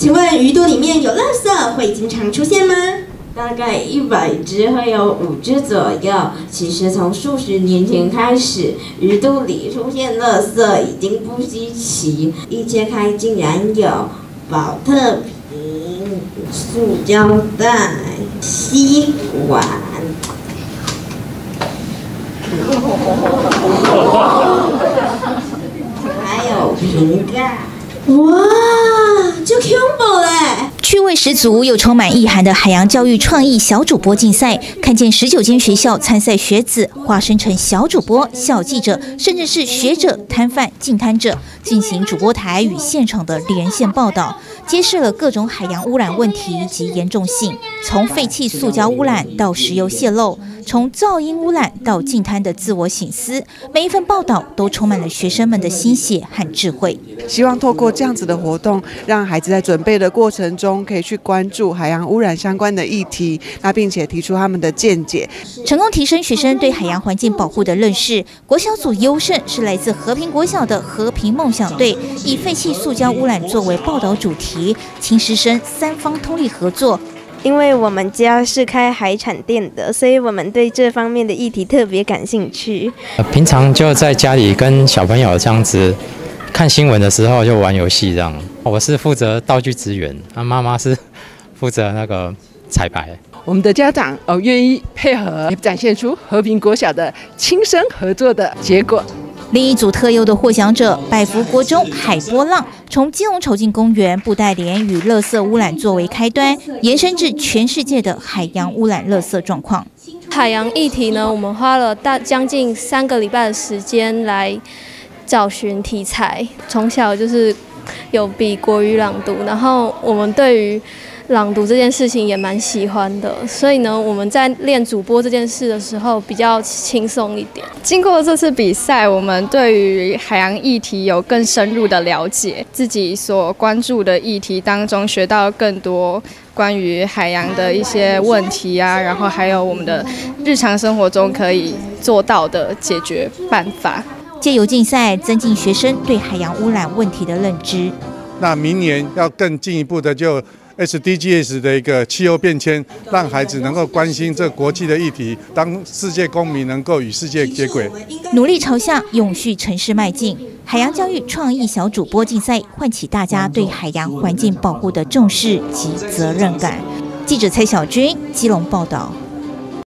请问鱼肚里面有垃圾会经常出现吗？大概一百只会有五只左右。其实从数十年前开始，鱼肚里出现垃圾已经不稀奇。一切开竟然有保特瓶、塑胶袋、吸管，还有瓶盖。哇，就 combo 嘞！趣味十足又充满意涵的海洋教育创意小主播竞赛，看见十九间学校参赛学子化身成小主播、小记者，甚至是学者、摊贩、进摊者，进行主播台与现场的连线报道，揭示了各种海洋污染问题及严重性，从废弃塑胶污染到石油泄漏。从噪音污染到净滩的自我醒思，每一份报道都充满了学生们的心血和智慧。希望透过这样子的活动，让孩子在准备的过程中，可以去关注海洋污染相关的议题，那并且提出他们的见解，成功提升学生对海洋环境保护的认识。国小组优胜是来自和平国小的和平梦想队，以废弃塑胶污染作为报道主题，亲师生三方通力合作。因为我们家是开海产店的，所以我们对这方面的议题特别感兴趣。平常就在家里跟小朋友这样子看新闻的时候就玩游戏这样。我是负责道具资源，啊，妈妈是负责那个彩排。我们的家长哦愿意配合，展现出和平国小的亲身合作的结果。另一组特优的获奖者，百福国中海波浪，从基隆丑境公园布袋莲与垃圾污染作为开端，延伸至全世界的海洋污染垃圾状况。海洋议题呢，我们花了大将近三个礼拜的时间来找寻题材，从小就是有比国语朗读，然后我们对于。朗读这件事情也蛮喜欢的，所以呢，我们在练主播这件事的时候比较轻松一点。经过这次比赛，我们对于海洋议题有更深入的了解，自己所关注的议题当中学到更多关于海洋的一些问题啊，然后还有我们的日常生活中可以做到的解决办法。借由竞赛，增进学生对海洋污染问题的认知。那明年要更进一步的就。SDGs 的一个气候变迁，让孩子能够关心这国际的议题，当世界公民能够与世界接轨，努力朝向永续城市迈进。海洋教育创意小主播竞赛，唤起大家对海洋环境保护的重视及责任感。记者蔡小军，基隆报道。